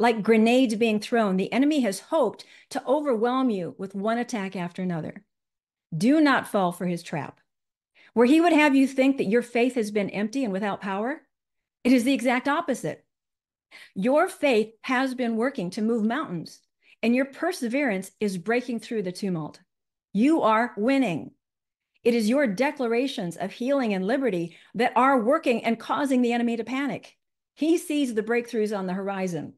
Like grenades being thrown, the enemy has hoped to overwhelm you with one attack after another. Do not fall for his trap. Where he would have you think that your faith has been empty and without power, it is the exact opposite. Your faith has been working to move mountains, and your perseverance is breaking through the tumult. You are winning. It is your declarations of healing and liberty that are working and causing the enemy to panic. He sees the breakthroughs on the horizon.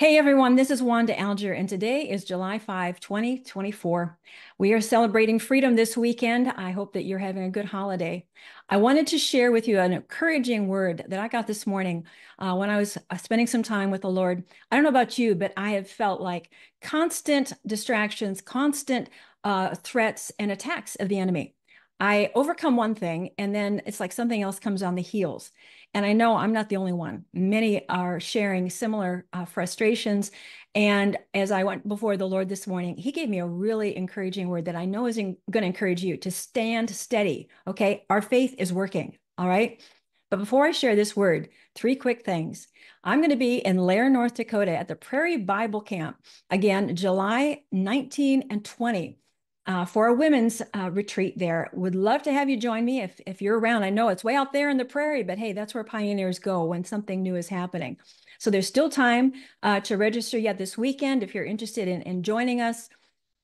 Hey everyone, this is Wanda Alger, and today is July 5, 2024. We are celebrating freedom this weekend. I hope that you're having a good holiday. I wanted to share with you an encouraging word that I got this morning uh, when I was uh, spending some time with the Lord. I don't know about you, but I have felt like constant distractions, constant uh, threats, and attacks of the enemy. I overcome one thing, and then it's like something else comes on the heels. And I know I'm not the only one. Many are sharing similar uh, frustrations. And as I went before the Lord this morning, He gave me a really encouraging word that I know is going to encourage you to stand steady. Okay. Our faith is working. All right. But before I share this word, three quick things. I'm going to be in Lair, North Dakota at the Prairie Bible Camp again, July 19 and 20 uh, for a women's uh, retreat there. Would love to have you join me if, if you're around. I know it's way out there in the prairie, but hey, that's where pioneers go when something new is happening. So there's still time uh, to register yet this weekend if you're interested in, in joining us.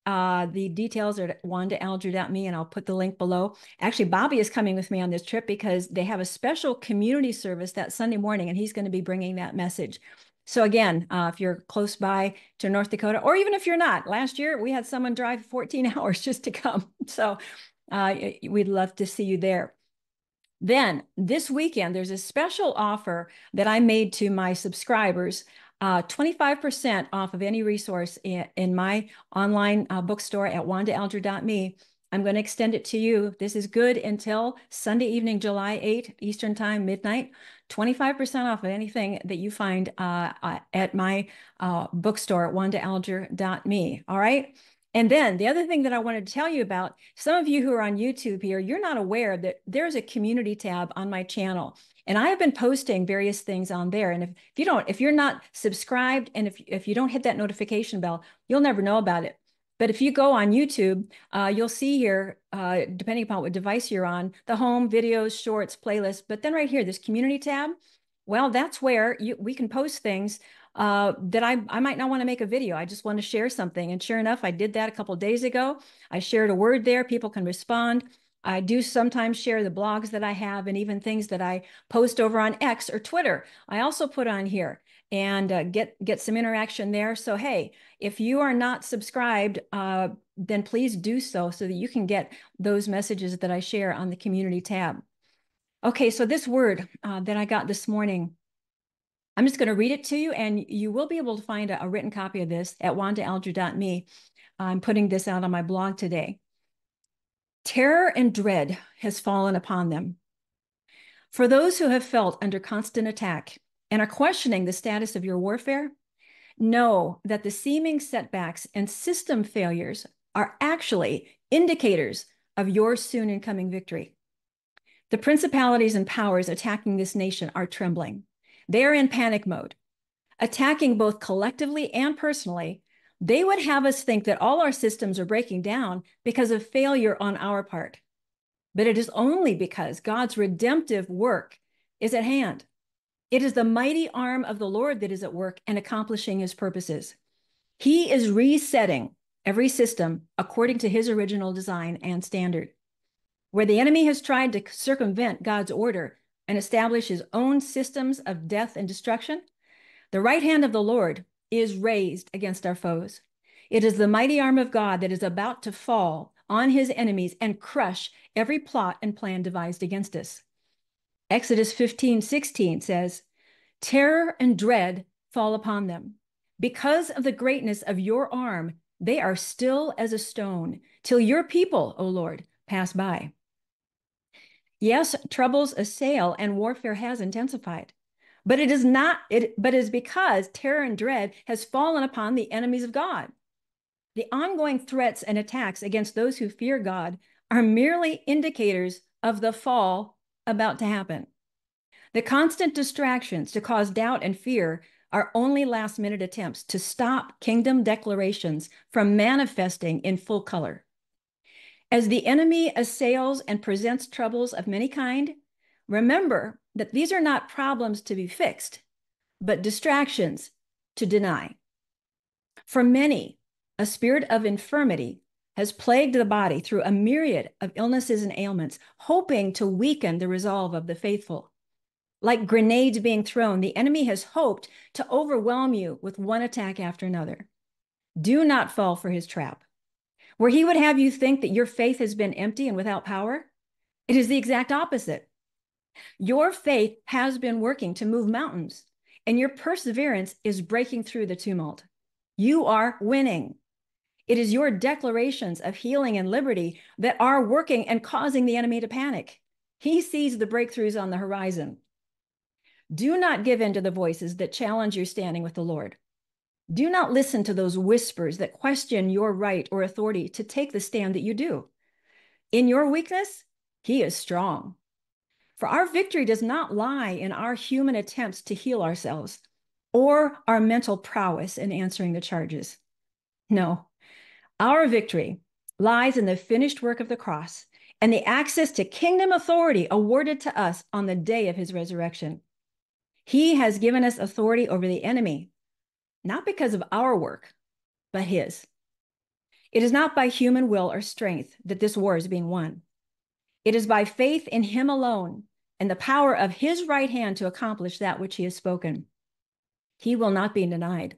Uh, the details are at wandaalger.me and I'll put the link below. Actually, Bobby is coming with me on this trip because they have a special community service that Sunday morning and he's going to be bringing that message. So again, uh, if you're close by to North Dakota, or even if you're not, last year we had someone drive 14 hours just to come. So uh, we'd love to see you there. Then this weekend, there's a special offer that I made to my subscribers, 25% uh, off of any resource in, in my online uh, bookstore at wandaalger.me. I'm going to extend it to you. This is good until Sunday evening, July 8, Eastern Time, midnight. 25% off of anything that you find uh, uh, at my uh, bookstore at wandaalger.me. All right. And then the other thing that I wanted to tell you about, some of you who are on YouTube here, you're not aware that there's a community tab on my channel. And I have been posting various things on there. And if, if you don't, if you're not subscribed and if, if you don't hit that notification bell, you'll never know about it. But if you go on YouTube, uh, you'll see here, uh, depending upon what device you're on, the home, videos, shorts, playlists. But then right here, this community tab, well, that's where you, we can post things uh, that I, I might not want to make a video. I just want to share something. And sure enough, I did that a couple days ago. I shared a word there. People can respond. I do sometimes share the blogs that I have and even things that I post over on X or Twitter. I also put on here and uh, get get some interaction there. So hey, if you are not subscribed, uh, then please do so so that you can get those messages that I share on the community tab. Okay, so this word uh, that I got this morning, I'm just going to read it to you, and you will be able to find a, a written copy of this at wandaalger.me. I'm putting this out on my blog today. Terror and dread has fallen upon them. For those who have felt under constant attack, and are questioning the status of your warfare, know that the seeming setbacks and system failures are actually indicators of your soon incoming victory. The principalities and powers attacking this nation are trembling. They are in panic mode, attacking both collectively and personally. They would have us think that all our systems are breaking down because of failure on our part. But it is only because God's redemptive work is at hand. It is the mighty arm of the Lord that is at work and accomplishing his purposes. He is resetting every system according to his original design and standard. Where the enemy has tried to circumvent God's order and establish his own systems of death and destruction, the right hand of the Lord is raised against our foes. It is the mighty arm of God that is about to fall on his enemies and crush every plot and plan devised against us. Exodus 15, 16 says, Terror and dread fall upon them. Because of the greatness of your arm, they are still as a stone, till your people, O Lord, pass by. Yes, troubles assail and warfare has intensified. But it is not it but it is because terror and dread has fallen upon the enemies of God. The ongoing threats and attacks against those who fear God are merely indicators of the fall about to happen. The constant distractions to cause doubt and fear are only last minute attempts to stop kingdom declarations from manifesting in full color. As the enemy assails and presents troubles of many kind, remember that these are not problems to be fixed, but distractions to deny. For many, a spirit of infirmity has plagued the body through a myriad of illnesses and ailments, hoping to weaken the resolve of the faithful. Like grenades being thrown, the enemy has hoped to overwhelm you with one attack after another. Do not fall for his trap. Where he would have you think that your faith has been empty and without power, it is the exact opposite. Your faith has been working to move mountains, and your perseverance is breaking through the tumult. You are winning. It is your declarations of healing and liberty that are working and causing the enemy to panic. He sees the breakthroughs on the horizon. Do not give in to the voices that challenge your standing with the Lord. Do not listen to those whispers that question your right or authority to take the stand that you do. In your weakness, He is strong. For our victory does not lie in our human attempts to heal ourselves or our mental prowess in answering the charges. No, our victory lies in the finished work of the cross and the access to kingdom authority awarded to us on the day of his resurrection. He has given us authority over the enemy, not because of our work, but his. It is not by human will or strength that this war is being won. It is by faith in him alone and the power of his right hand to accomplish that which he has spoken. He will not be denied.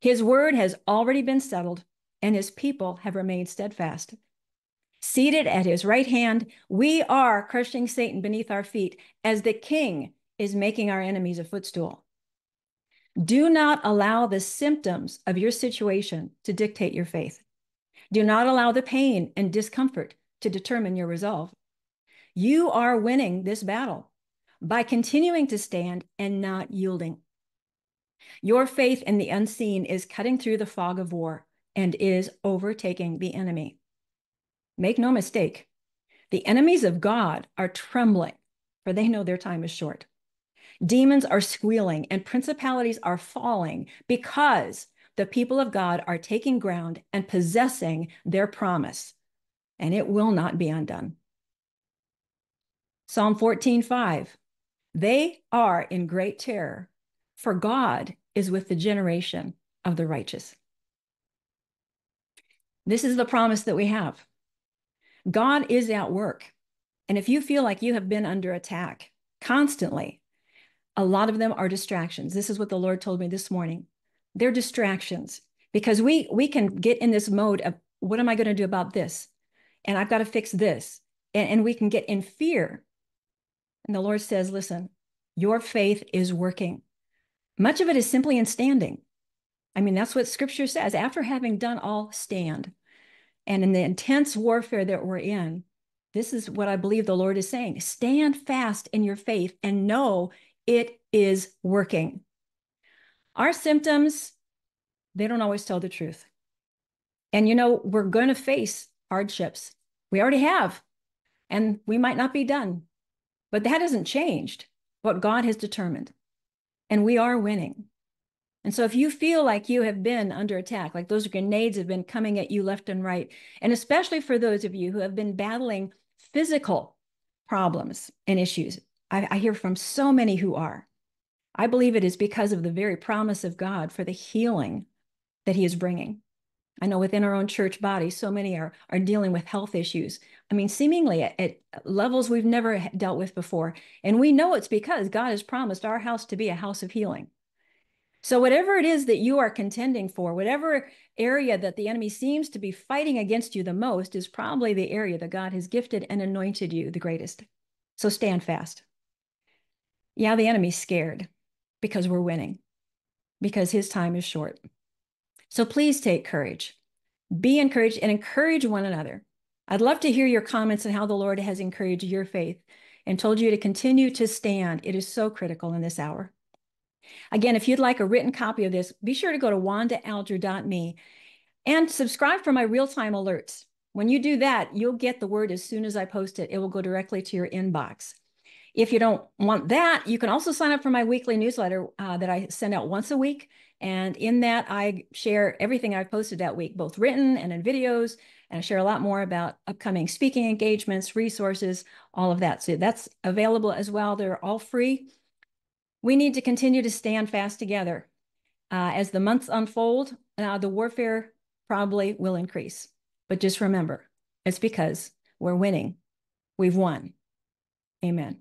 His word has already been settled, and his people have remained steadfast. Seated at his right hand, we are crushing Satan beneath our feet as the king is making our enemies a footstool. Do not allow the symptoms of your situation to dictate your faith. Do not allow the pain and discomfort to determine your resolve. You are winning this battle by continuing to stand and not yielding. Your faith in the unseen is cutting through the fog of war and is overtaking the enemy. Make no mistake, the enemies of God are trembling, for they know their time is short. Demons are squealing and principalities are falling because the people of God are taking ground and possessing their promise, and it will not be undone. Psalm 14:5 They are in great terror, for God is with the generation of the righteous. This is the promise that we have. God is at work. And if you feel like you have been under attack constantly, a lot of them are distractions. This is what the Lord told me this morning. They're distractions because we we can get in this mode of what am I going to do about this? And I've got to fix this. And, and we can get in fear. And the Lord says, listen, your faith is working. Much of it is simply in standing. I mean, that's what scripture says. After having done all, stand. And in the intense warfare that we're in, this is what I believe the Lord is saying stand fast in your faith and know it is working. Our symptoms, they don't always tell the truth. And you know, we're going to face hardships. We already have, and we might not be done. But that hasn't changed what God has determined. And we are winning. And so if you feel like you have been under attack, like those grenades have been coming at you left and right, and especially for those of you who have been battling physical problems and issues, I, I hear from so many who are. I believe it is because of the very promise of God for the healing that He is bringing. I know within our own church body, so many are, are dealing with health issues. I mean, seemingly at, at, levels we've never dealt with before. And we know it's because God has promised our house to be a house of healing. So, whatever it is that you are contending for, whatever area that the enemy seems to be fighting against you the most, is probably the area that God has gifted and anointed you the greatest. So, stand fast. Yeah, the enemy's scared because we're winning, because his time is short. So please take courage. Be encouraged and encourage one another. I'd love to hear your comments on how the Lord has encouraged your faith and told you to continue to stand. It is so critical in this hour. Again, if you'd like a written copy of this, be sure to go to wandaalger.me And subscribe for my real-time alerts. When you do that, you'll get the word as soon as I post it. It will go directly to your inbox. If you don't want that, you can also sign up for my weekly newsletter uh, that I send out once a week. And in that, I share everything I've posted that week, both written and in videos. And I share a lot more about upcoming speaking engagements, resources, all of that. So that's available as well. They're all free. We need to continue to stand fast together. Uh, as the months unfold, uh, the warfare probably will increase. But just remember, it's because we're winning. We've won. Amen.